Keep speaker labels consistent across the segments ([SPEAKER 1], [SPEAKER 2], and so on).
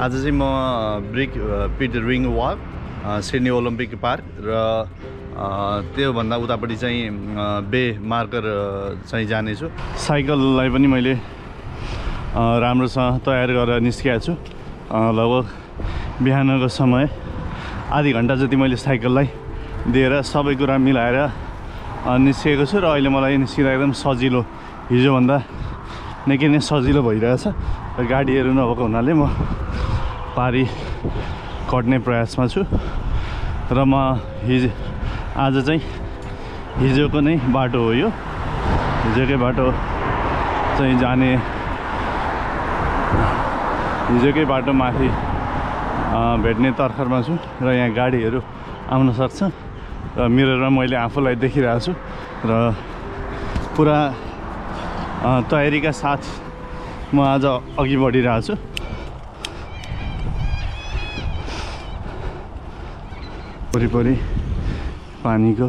[SPEAKER 1] आज चाहिँ म brick pit ring walk Sydney Olympic park र त्योभन्दा उतापट्टि चाहिँ बे मार्कर चाहिँ जानेछु। साइकललाई पनि मैले राम्रोसँग तयार गरेर निस्किएको छु। लगभग बिहानको समय आधी घन्टा जति मैले साइकललाई दिएर सबै कुरा मिलाएर निस्किएको छु र अहिले मलाई निस्किँदा एकदम सजिलो हिजोभन्दा निकै नै सजिलो भइरहेछ। र गाडीहरू नभएको हुनाले म पारी कट्ने प्रयासमा छु। र म हिजो आज चाहिँ हिजोको नै बाटो हो यो। हिजोकै बाटो चाहिँ जाने हिजोकै बाटो माथि भेट्ने तर्खरमा छु र यहाँ गाडीहरू आउन सक्छ र मिररमा मैले आफूलाई देखिरहेको छु। र पुरा तयारीका साथ म आज अघि बढिरहेको छु। वरिपरि पानीको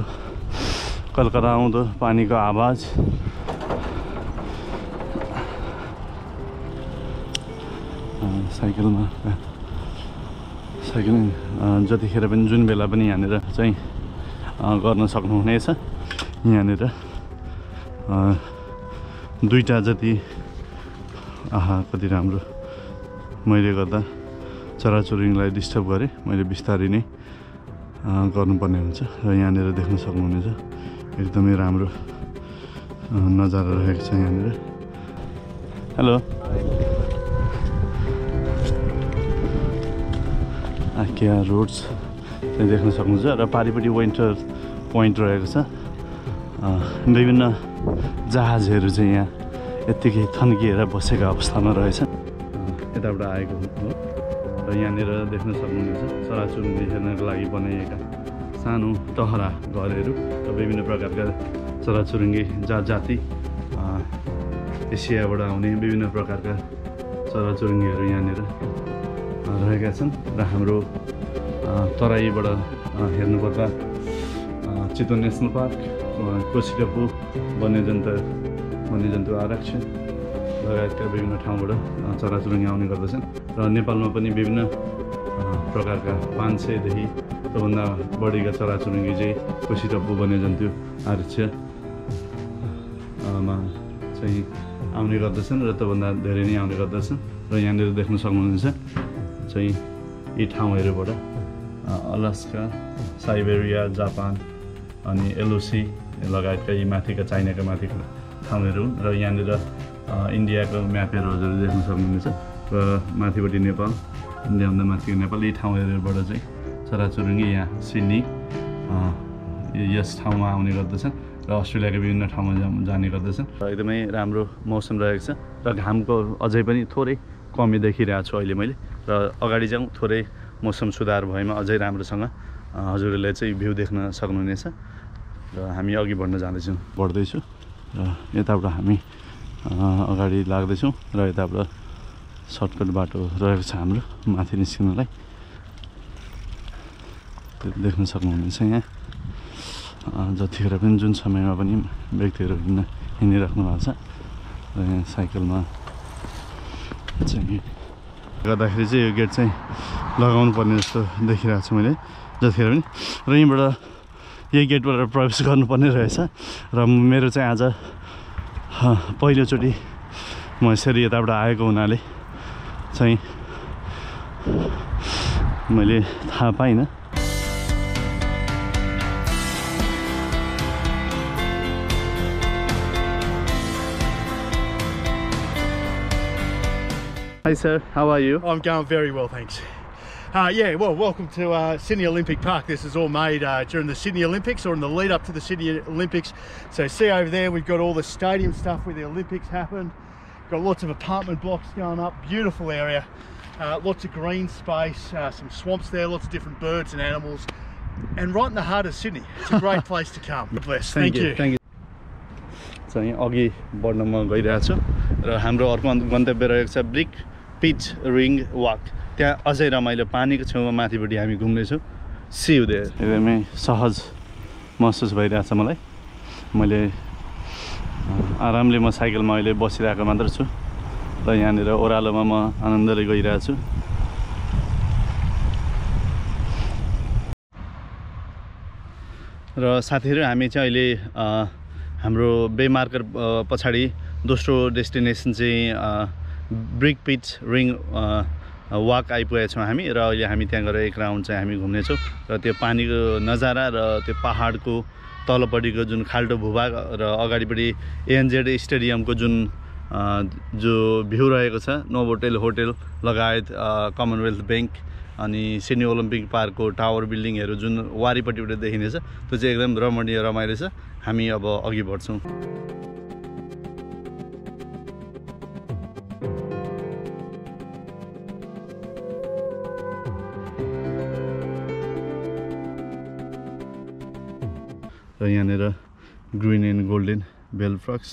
[SPEAKER 1] कलकत्ता आउँदो पानीको आवाज। साइकलमा साइक्लिङ अ, जतिखेर पनि जुन बेला पनि यहाँनिर चाहिँ गर्न सक्नुहुनेछ यहाँनिर दुईवटा जति आहा कति राम्रो। मैले गर्दा चराचुरुङ्गीलाई डिस्टर्ब गरेँ। मैले बिस्तारै नै गर्नुपर्ने हुन्छ र यहाँनिर देख्न सक्नुहुनेछ। एकदमै राम्रो नजारा रहेको छ यहाँनिर। हेलो। आकिया रोड्स चाहिँ देख्न सक्नुहुन्छ र पारिपट्टि विन्टर पोइन्ट रहेको छ। विभिन्न जहाजहरू चाहिँ यहाँ यत्तिकै थन्किएर बसेको अवस्थामा रहेछन्। यताबाट आएको हो। र यहाँनिर देख्न सक्नुहुनेछ चराचुरुङ्गी हेर्नको लागि बनाइएका सानो टहरा घरहरू र विभिन्न प्रकारका चराचुरुङ्गी जात जाति एसियाबाट आउने विभिन्न प्रकारका चराचुरुङ्गीहरू यहाँनिर रहेका छन् र हाम्रो तराईबाट हेर्नुपर्दा चितवन नेसनल पार्क कोसिटपु वन्यजन्तु वन्यजन्तु आरक्ष लगायतका विभिन्न ठाउँबाट चराचुरुङ्गी आउने गर्दछन्। र नेपालमा पनि विभिन्न प्रकारका पाँच सयदेखि त्योभन्दा बढीका चराचुरुङ्गी चाहिँ कोसिटपु वन्यजन्तु आरक्ष। अ, मा चाहिँ आउने गर्दछन् र त्योभन्दा धेरै नै आउने गर्दछन्। र यहाँनिर देख्न सक्नुहुन्छ चाहिँ यी ठाउँहरूबाट अलास्का साइबेरिया जापान अनि एलओसी लगायतका यी माथिका चाइनाका माथिका ठाउँहरू हुन् र यहाँनिर इन्डियाको म्यापहरू हजुरले देख्न सक्नुहुनेछ। र माथिपट्टि नेपाल इन्डियाभन्दा माथिको नेपाल यी ठाउँहरूबाट चाहिँ चराचुरुङ्गी यहाँ सिडनी यस ठाउँमा आउने गर्दछन् र अस्ट्रेलियाका विभिन्न ठाउँमा जा- जाने गर्दछन् र एकदमै राम्रो मौसम रहेको छ र घामको अझै पनि थोरै कमी देखिरहेको छु अहिले मैले। र अगाडि जाउँ थोरै मौसम सुधार भएमा अझै राम्रोसँग हजुरहरूले चाहिँ भ्यू देख्न सक्नुहुनेछ। र हामी अघि बढ्न जाँदैछौँ। बढ्दैछु। र यताबाट हामी अगाडि लाग्दैछौँ र यताबाट सर्टकट बाटो रहेको छ हाम्रो माथि निस्किनलाई। त्यो देख्न सक्नुहुनेछ यहाँ। जतिखेर पनि जुन समयमा पनि व्यक्तिहरू हिँड्न हिँडिराख्नु भएको छ र यहाँ साइकलमा चाहिँ गर्दाखेरि चाहिँ यो गेट चाहिँ लगाउनु पर्ने जस्तो देखिरहेको छु मैले जतिखेर पनि। र यहीँबाट यही गेटबाट प्रवेश गर्नुपर्ने रहेछ र मेरो चाहिँ आज ह, पहिलोचोटि म यसरी यताबाट आएको हुनाले चाहिँ मैले थाहा पाइनँ Hi sir, how are you?
[SPEAKER 2] I'm going very well, thanks. Uh, yeah, well, welcome to uh, Sydney Olympic Park. This is all made uh, during the Sydney Olympics or in the lead up to the Sydney Olympics. So, see over there, we've got all the stadium stuff where the Olympics happened. Got lots of apartment blocks going up, beautiful area, uh, lots of green space, uh, some swamps there, lots of different birds and animals, and right in the heart of Sydney. It's a great place to come. God bless. Thank, you.
[SPEAKER 1] Thank you. चाहिँ अघि बढ्न म गइरहेको छु र हाम्रो अर्को गन्तव्य रहेको छ ब्रिक पिच रिङ वाक त्यहाँ अझै रमाइलो पानीको छेउमा माथिपट्टि हामी घुम्नेछु। सी हुँदै एकदमै सहज महसुस भइरहेछ मलाई। मैले आरामले म साइकलमा अहिले बसिरहेको मात्र छु र यहाँनिर ओह्रालोमा म आनन्दले गइरहेछु। र साथीहरू हामी चाहिँ अहिले हाम्रो बेमार्कर पछाडि दोस्रो डेस्टिनेसन चाहिँ ब्रिक पिच रिङ वाक आइपुगेका छौँ हामी र अहिले हामी त्यहाँ गएर एक राउन्ड चाहिँ हामी घुम्नेछौँ र त्यो पानीको नजारा र त्यो पाहाडको तलपट्टिको जुन खाल्टो भूभाग र अगाडिपट्टि एएनजेड स्टेडियमको जुन जो भ्यू रहेको छ नोभोटेल होटेल लगायत कमनवेल्थ ब्याङ्क अनि सिडनी ओलम्पिक पार्कको टावर बिल्डिङहरू जुन वारिपट्टिबाट देखिनेछ त्यो चाहिँ एकदम रमणीय रमाइलो छ। हामी अब अघि बढ्छौँ। र यहाँनिर green and golden bell frogs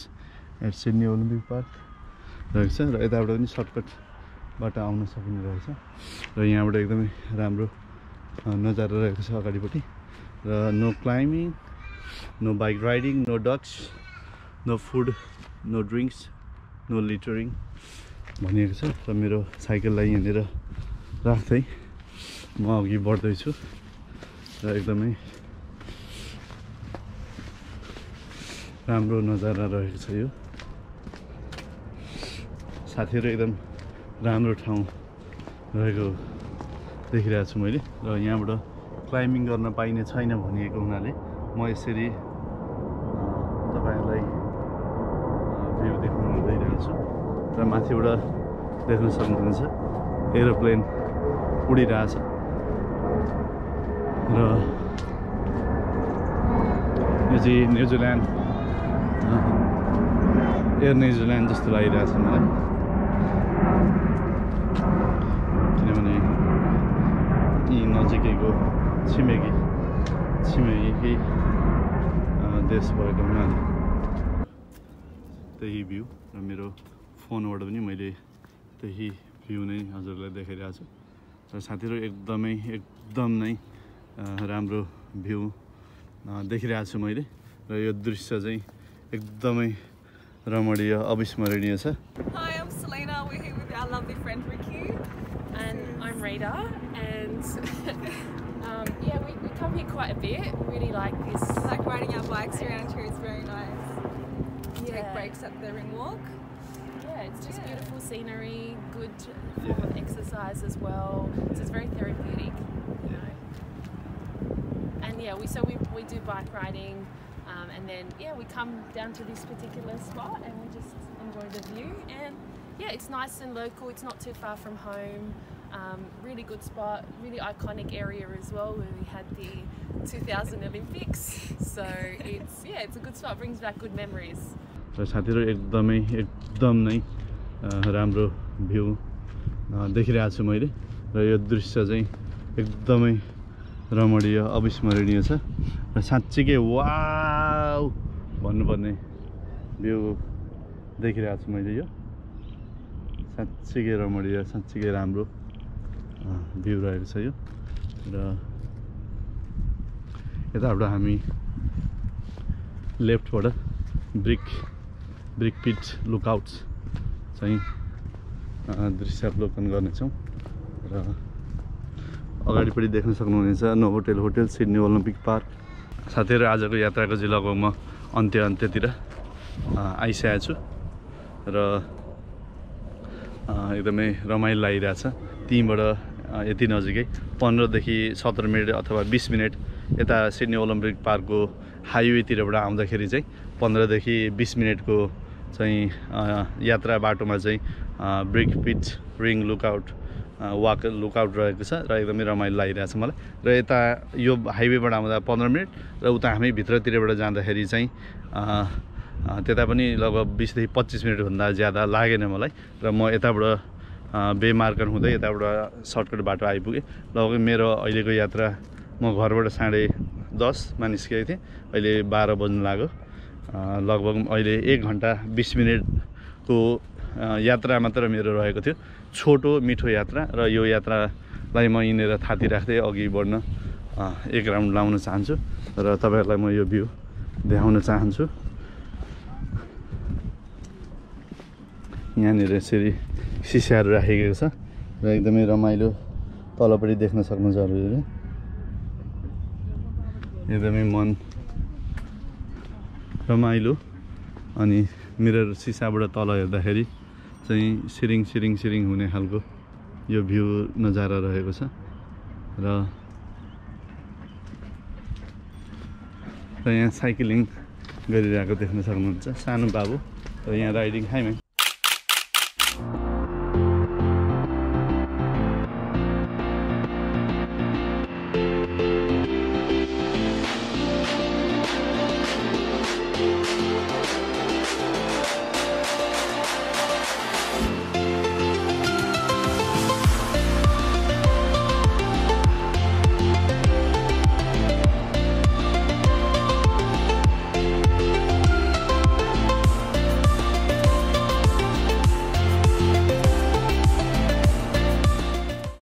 [SPEAKER 1] at Sydney Olympic park रहेको छ र यताबाट पनि सर्टकटबाट आउन सकिने रहेछ र यहाँबाट एकदमै राम्रो नजारा रहेको छ अगाडिपट्टि र no climbing no bike riding no ducks no food no drinks no littering भनिएको छ र मेरो साइकललाई यहाँनिर राख्दै म अघि बढ्दैछु र एकदमै राम्रो नजारा रहेको छ यो। साथीहरू एकदम राम्रो ठाउँ रहेको देखिरहेको छु मैले र यहाँबाट क्लाइम्बिङ गर्न पाइने छैन भनिएको हुनाले म यसरी तपाईँहरूलाई भ्यू देखाउन गइरहेको छु र माथिबाट देख्न सक्नुहुन्छ एरोप्लेन उडिरहेछ। र यो चाहिँ न्युजिल्यान्ड एयर न्युजिल्यान्ड जस्तो लागिरहेछ मलाई किनभने यी नजिकैको छिमेकी छिमेकी देश भएको हुनाले त्यही भ्यू र मेरो फोनबाट पनि मैले त्यही भ्यू नै हजुरलाई देखाइरहेको छु। र साथीहरू एकदमै एकदम नै राम्रो भ्यू देखिरहेको छु मैले। र यो दृश्य चाहिँ एकदमै रमणीय अविस्मरणीय छ
[SPEAKER 3] Hi, I'm Selena. We're here with our lovely friend Ricky.
[SPEAKER 4] and I'm Rita, and um, yeah, we, we come here quite a bit. We really like this.
[SPEAKER 3] I like riding our bikes around here. It's very nice. Take
[SPEAKER 4] Yeah.
[SPEAKER 3] breaks at the ring walk.
[SPEAKER 4] Yeah, it's just
[SPEAKER 3] Yeah.
[SPEAKER 4] beautiful scenery, good form
[SPEAKER 1] Yeah.
[SPEAKER 4] of exercise as well. So it's very therapeutic, you know. And yeah, we so we, we do bike riding, um, and then yeah, we come down to this particular spot and we just enjoy the view. And yeah, it's nice and local. It's not too far from home. Um, really good spot, really iconic area as well, where we had the 2000 Olympics. So it's yeah, it's a good spot. Brings back good memories.
[SPEAKER 1] र साथीहरू एकदमै एकदम नै a, राम्रो view a, देखिरहेको छु मैले र यो दृश्य चाहिँ एकदमै रमणीय अविस्मरणीय छ साँच्चीकै वाउ भन्नुपर्ने भ्यू देखिरहेको छु मैले यो साँच्चीकै रमणीय साँच्चीकै राम्रो भ्यू रहेको छ यो र यताबाट हामी लेफ्टबाट ब्रिक ब्रिक पिट लुकआउट्स चाहिँ दृश्यावलोकन गर्नेछौँ र अगाडिपट्टि देख्न सक्नुहुनेछ Novotel hotel Sydney Olympic park साथीहरू आजको यात्राको चाहिँ लगभग म अन्त्य अन्त्यतिर आइसकेको छु र एकदमै रमाइलो लागिरहेछ। त्यहीँबाट यति नजिकै पन्ध्रदेखि सत्र मिनट अथवा बिस मिनट यता सिडनी ओलम्पिक पार्कको हाइवेतिरबाट आउँदाखेरि चाहिँ पन्ध्रदेखि बिस मिनटको चाहिँ यात्रा बाटोमा चाहिँ brick pit ring lookout walk lookout रहेको छ र एकदमै रमाइलो लागिरहेछ मलाई। र यता यो हाइवेबाट आउँदा पन्ध्र मिनट र उता हामी भित्रतिरबाट जाँदाखेरि चाहिँ त्यता पनि लगभग बिसदेखि पच्चिस मिनटभन्दा ज्यादा लागेन मलाई र म यताबाट अ, बे मार्कर हुँदै यताबाट सर्टकट बाटो आइपुगेँ। लगभग मेरो अहिलेको यात्रा म घरबाट साढे दसमा निस्केको थिएँ अहिले बाह्र बज्नु लाग्यो। लगभग अहिले एक घन्टा बिस मिनटको यात्रा मात्र मेरो रहेको थियो। छोटो मिठो यात्रा र यो यात्रालाई म यिनीहरू थाती राख्दै अघि बढ्न एक राउन्ड लाउन चाहन्छु र तपाईँहरूलाई म यो भ्यू देखाउन चाहन्छु। यहाँनिर यसरी सिसाहरू राखेको छ र एकदमै रमाइलो तलपट्टि देख्न सक्नुहुन्छ हजुरहरूले एकदमै मन रमाइलो अनि मिरर सिसाबाट तल हेर्दाखेरि चाहिँ सिरिङ सिरिङ सिरिङ हुने खालको यो भ्यू नजारा रहेको छ। र यहाँ साइक्लिङ गरिरहेको देख्न सक्नुहुन्छ। सानो बाबु र यहाँ राइडिङ हाइमै